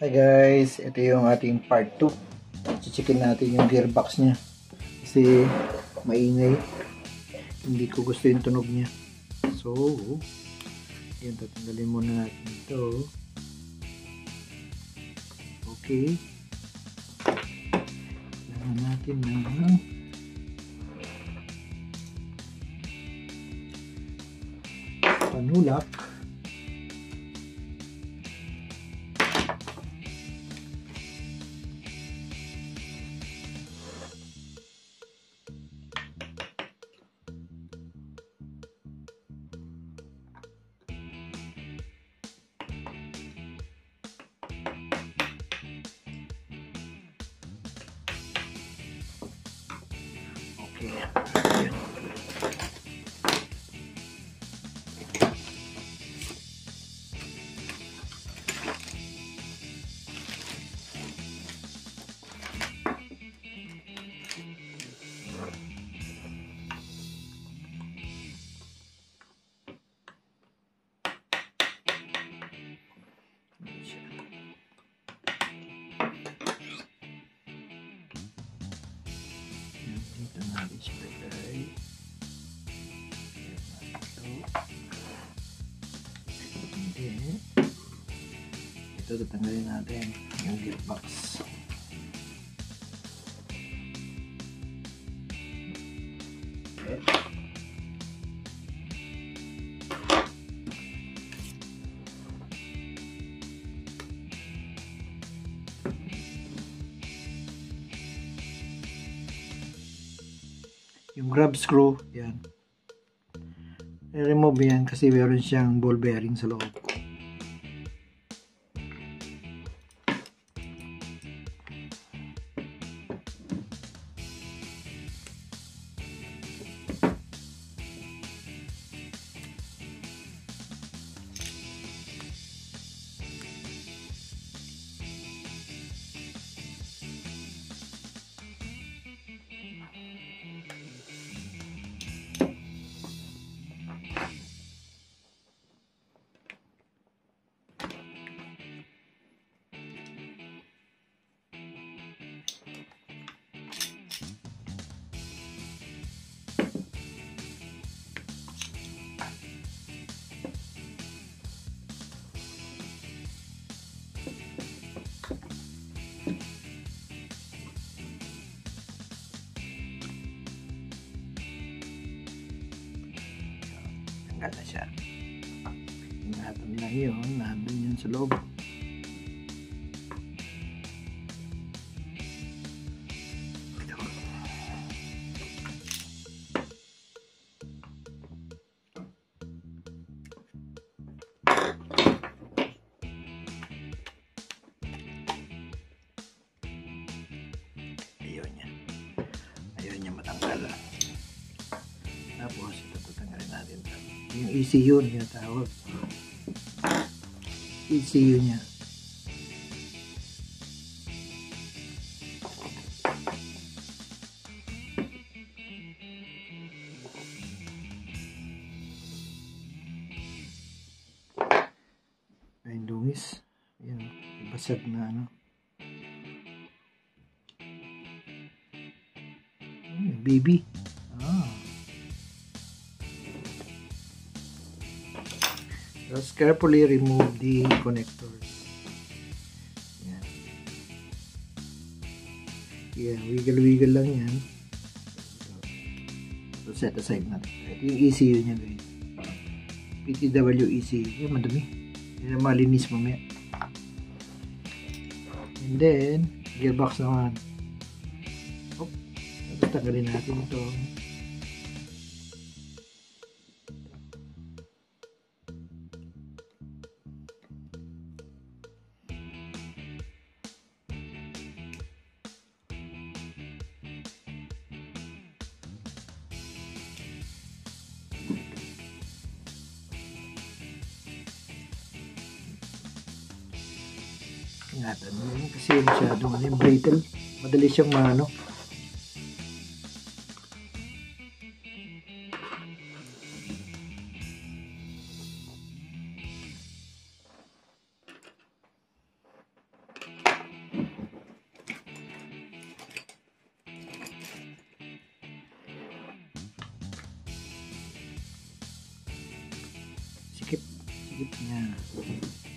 Hi guys, ito yung ating part 2. Chichikin natin yung gearbox niya. Kasi maingay. Hindi ko gusto yung tunog niya. So, yan, tatanggalin muna natin ito. Okay. Kailangan natin ng panulak. Okay. Ito tatanggalin natin yung gearbox. Okay. Yung grab screw, yan. I-remove yan kasi meron siyang ball bearing sa loob. Tanggal na siya. Ingatan lang yun. Nandun yun sa loob. ECU na tinatawag. ECU niya. Ayun, dungis. Yan, basag na ano. Baby. Carefully remove the connectors. Yan. Yan, wiggle-wiggle lang yan. So, set aside natin. Ito yung ECU niya guys. PTW ECU. Yan, madumi. Yan, malinis mamaya. And then, gearbox naman. Oh, tapos tanggalin natin ito. ingatan mo yun kasi masyado ano yung brittle. Madali siyang maano. Sikip. Sikip niya.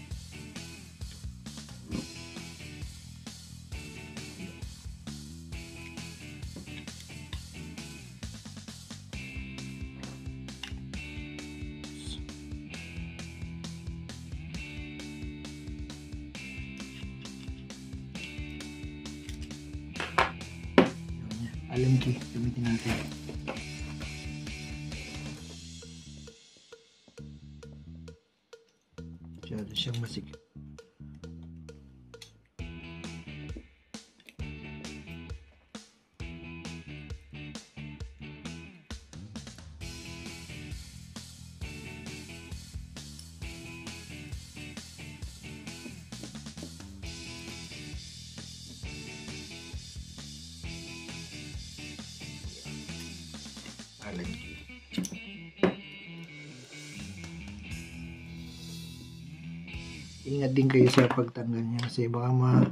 Ingat din kayo sa pagtanggal niya kasi baka ma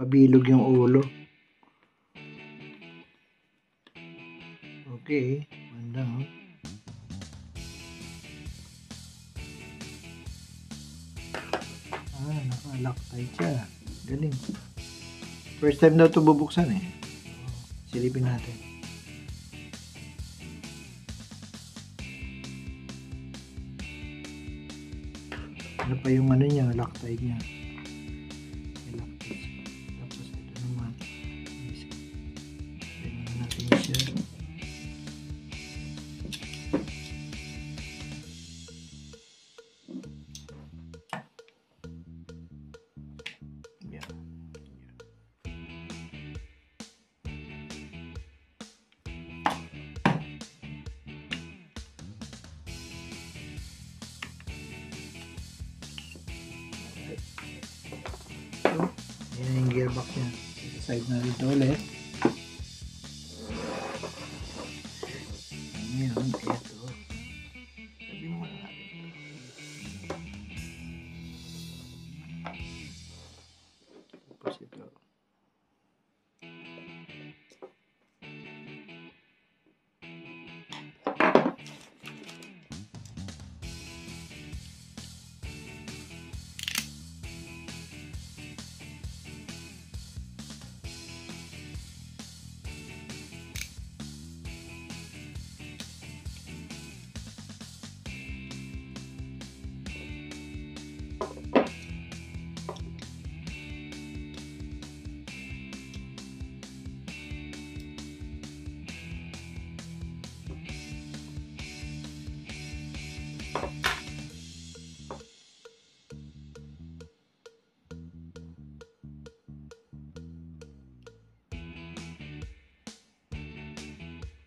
mabilog yung ulo. Okay, manda oh. Ah, naka-loctite siya. Galing. First time daw ito bubuksan eh. Silipin natin. Pa yung ano niya, loctite niya. Side na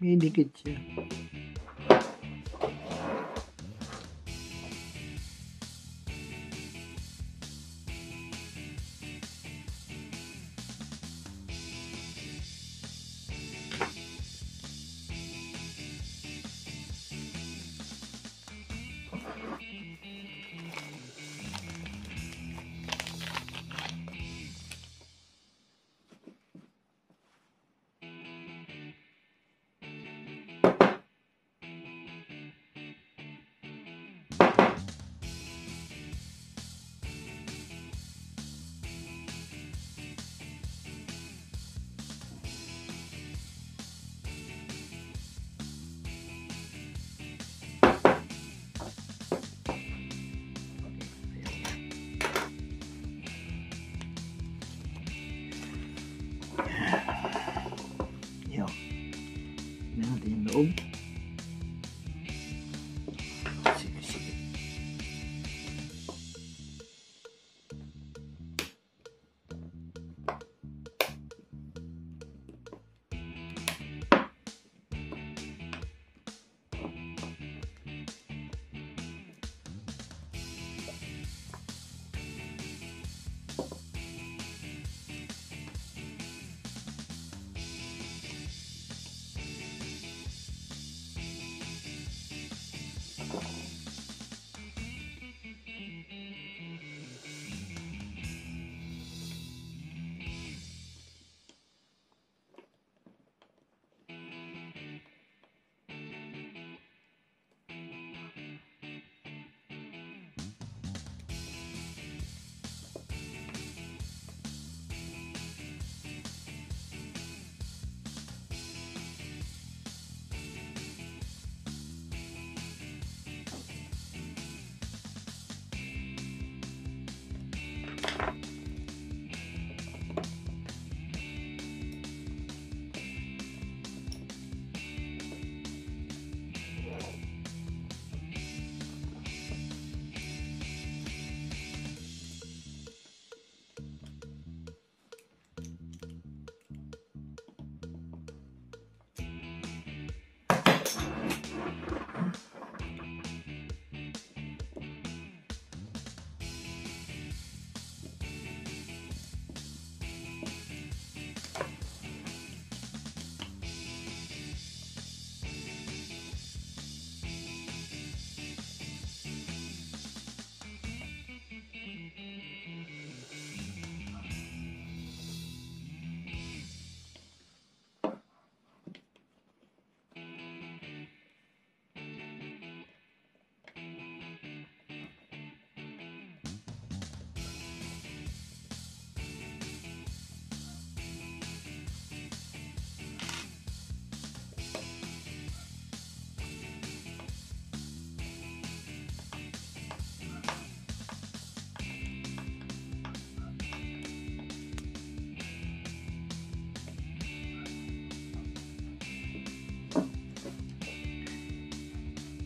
여인이겠지.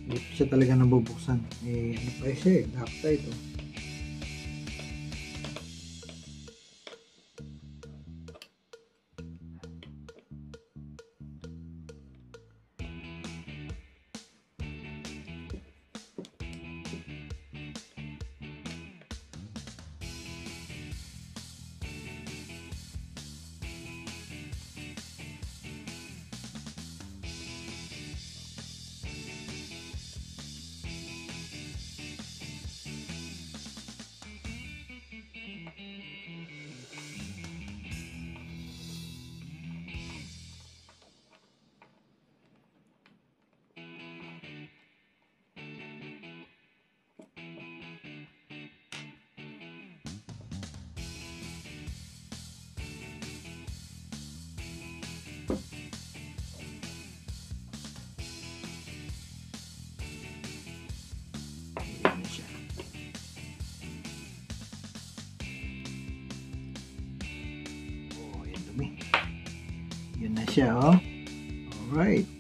Hindi siya talaga nabubuksan. Eh, ano pa siya eh. Dakta ito. Yun na siya,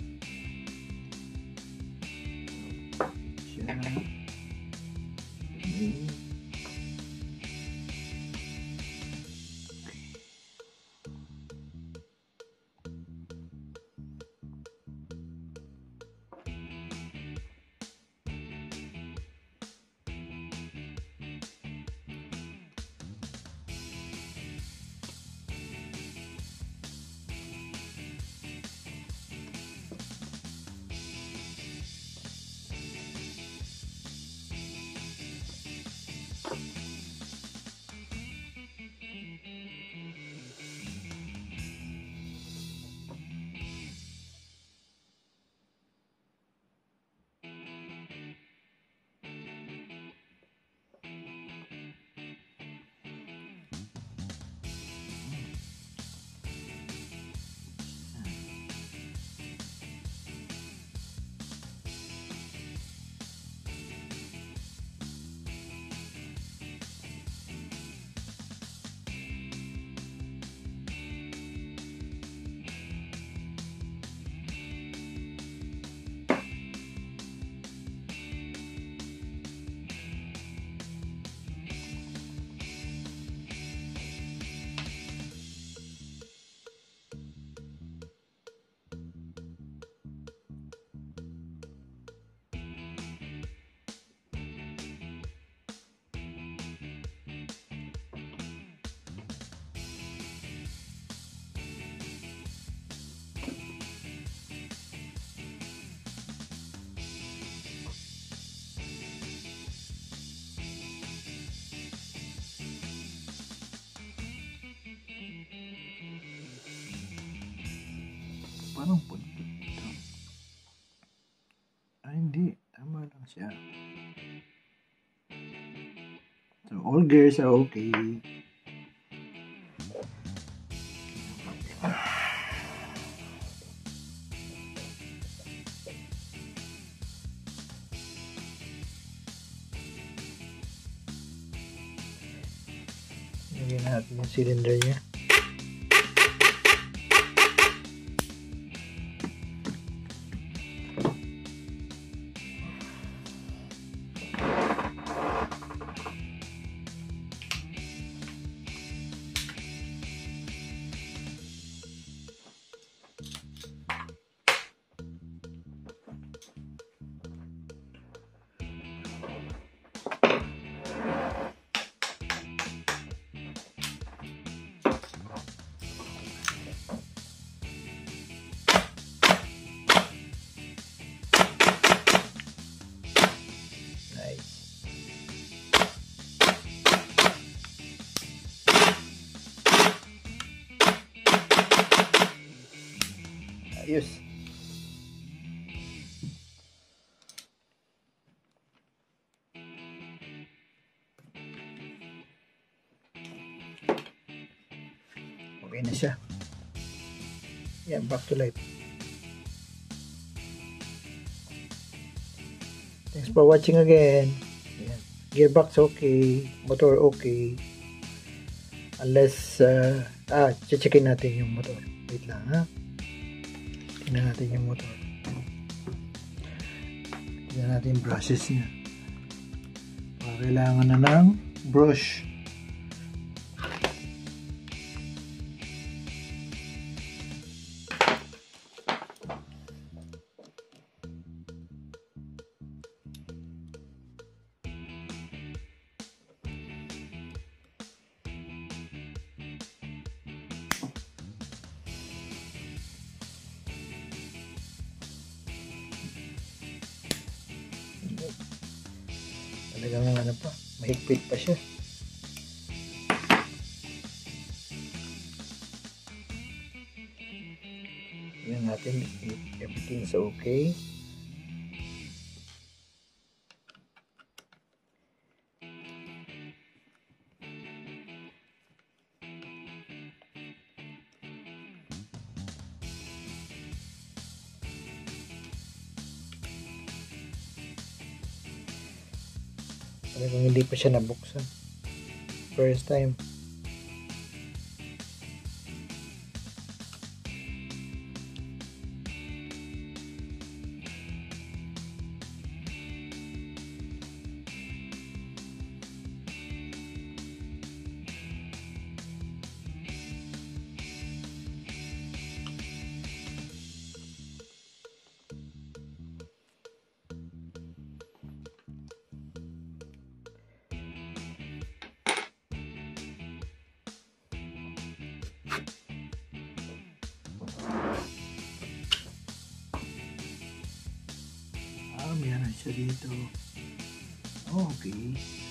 gears are okay. Lagyan natin yung cylinder niya. Ayos. Okay na siya. Yan, back to life. Thanks for watching again. Ayan. Gearbox okay. Motor okay. Unless, uh, ah, checkin natin yung motor. Wait lang, ha? Tingnan natin yung motor. Tignan natin yung brushes niya. Kailangan na ng brush. Everything's okay. Talagang hindi pa siya nabuksan. First time. Ah, meron siya dito. Okay.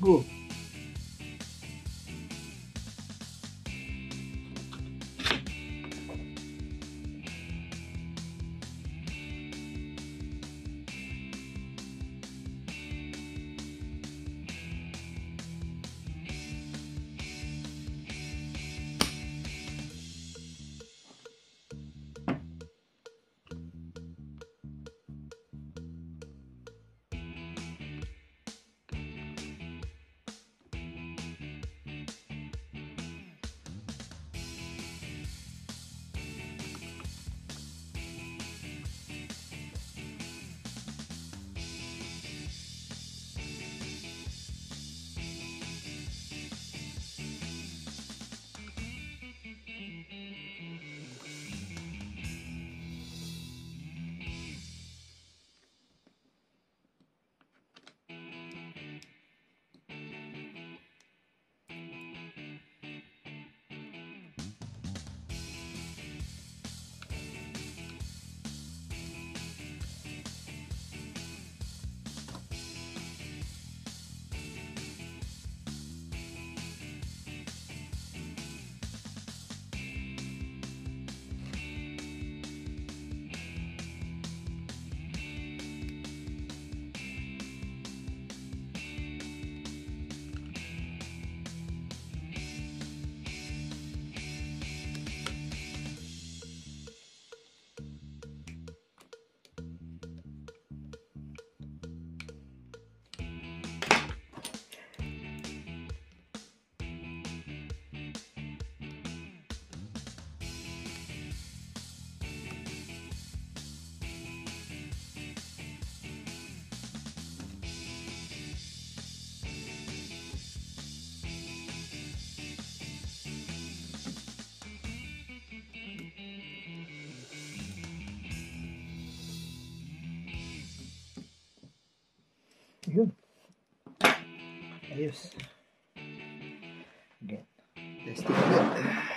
Vasco. Use again. testing ulit